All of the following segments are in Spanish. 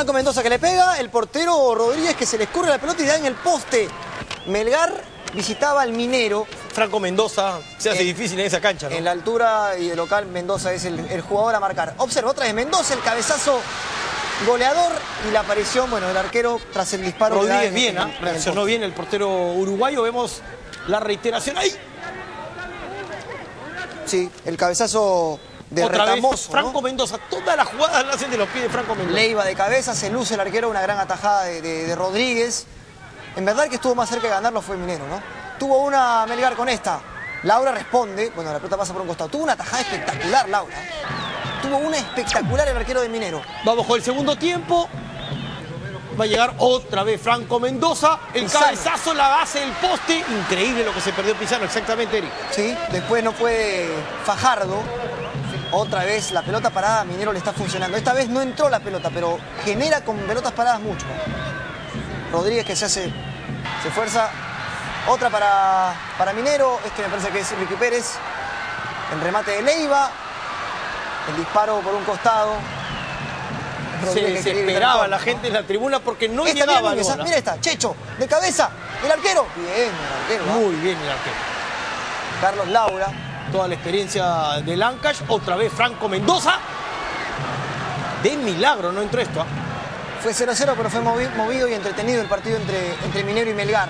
Franco Mendoza que le pega, el portero Rodríguez que se le escurre la pelota y da en el poste. Melgar visitaba al Minero. Franco Mendoza se hace En- difícil en esa cancha, ¿no? En la altura y el local Mendoza es el, el jugador a marcar. Observa otra vez Mendoza, el cabezazo goleador y la aparición, bueno, del arquero tras el disparo. Rodríguez en- bien, en- ¿ah? el reaccionó bien el portero uruguayo. Vemos la reiteración. ¡Ay! Sí, el cabezazo de Otra vez. Franco Mendoza. Todas las jugadas las hacen de los pies de Franco Mendoza. Leiva de cabeza, se luce el arquero, una gran atajada de, de- de Rodríguez. En verdad el que estuvo más cerca de ganarlo fue Minero, ¿no? Tuvo una Melgar con esta. Laura responde, bueno, la pelota pasa por un costado. Tuvo una atajada espectacular, Laura. Tuvo una espectacular el arquero de Minero. Vamos con el segundo tiempo. Va a llegar otra vez Franco Mendoza. El Pizarro. cabezazo, la base del poste. Increíble lo que se perdió Pizarro, exactamente, Eric. ¿sí? Después no puede Fajardo. Otra vez la pelota parada a Minero le está funcionando. Esta vez no entró la pelota, pero genera con pelotas paradas mucho. Rodríguez que se hace, se fuerza. Otra para, para Minero, este me parece que es Ricky Pérez. El remate de Leiva. El disparo por un costado. Rodríguez Se, esperaba la gente en la tribuna porque no Esta, mira, llegaba ¿ah? mira esta, Checho, de cabeza, el arquero. Bien, el arquero. Muy bien el arquero. Carlos Laura. Toda la experiencia del Ancash. Otra vez Franco Mendoza. De milagro no entró esto. ¿ah? Fue 0-0, pero fue movi- movido y entretenido el partido entre, entre Minero y Melgar.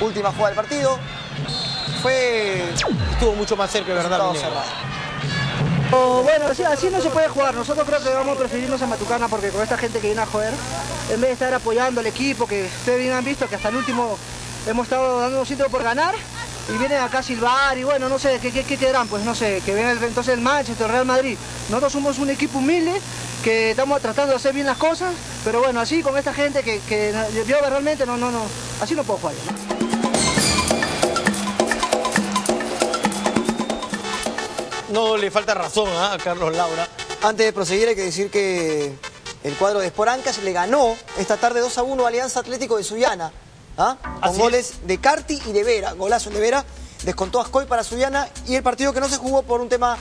Última jugada del partido. Fue Estuvo mucho más cerca, de verdad, Minero. Oh, bueno, así, así no se puede jugar. Nosotros creo que vamos a preferirnos a Matucana porque con esta gente que viene a joder, en vez de estar apoyando al equipo, que ustedes bien han visto que hasta el último hemos estado dando un sitio por ganar, y vienen acá a silbar y bueno, no sé, ¿qué, qué, qué quedarán? Pues no sé, que viene el- entonces el Manchester, el Real Madrid. Nosotros somos un equipo humilde que estamos tratando de hacer bien las cosas, pero bueno, así con esta gente que, que yo realmente no, no, no, así no puedo jugar. ¿no? Le falta razón ¿ah? a Carlos Laura. Antes de proseguir hay que decir que el cuadro de Sporancas le ganó esta tarde 2 a 1 a Alianza Atlético de Sullana. ¿Ah? Con Así goles de Carti y de Vera. Golazo de Vera. Descontó Ascoy para Sullana. Y el partido que no se jugó por un tema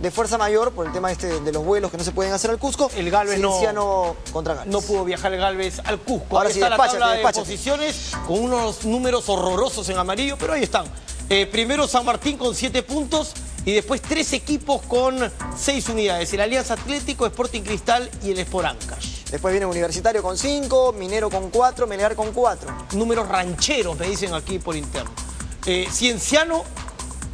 de fuerza mayor, por el tema este de los vuelos que no se pueden hacer al Cusco. El Galvez no- contra. No pudo viajar el Galvez al Cusco. Ahora ahí sí, está la tabla de posiciones con unos números horrorosos en amarillo, pero ahí están. Eh, primero San Martín con 7 puntos y después tres equipos con 6 unidades. El Alianza Atlético, Sporting Cristal y el Sport Ancash. Después viene Universitario con 5, Minero con 4, Melgar con 4. Números rancheros, me dicen aquí por interno. Eh, Cienciano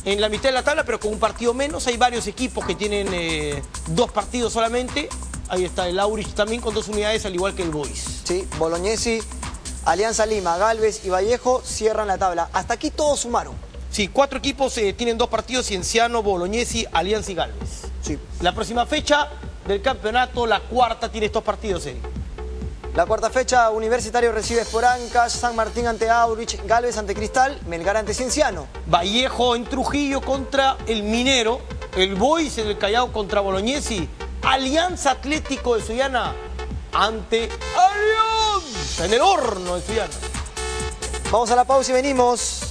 en la mitad de la tabla, pero con un partido menos. Hay varios equipos que tienen eh, dos partidos solamente. Ahí está el Aurich también con dos unidades, al igual que el Boys. Sí, Bolognesi, Alianza Lima, Galvez y Vallejo cierran la tabla. Hasta aquí todos sumaron. Sí, cuatro equipos eh, tienen dos partidos, Cienciano, Bolognesi, Alianza y Galvez. Sí. La próxima fecha del campeonato, la cuarta, tiene estos partidos, Eric. La cuarta fecha, Universitario recibe Esporancas, San Martín ante Aurich, Galvez ante Cristal, Melgar ante Cienciano. Vallejo en Trujillo contra el Minero, el Boys en el Callao contra Bolognesi, Alianza Atlético de Sullana ante Alianza en el horno de Sullana. Vamos a la pausa y venimos.